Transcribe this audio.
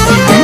Música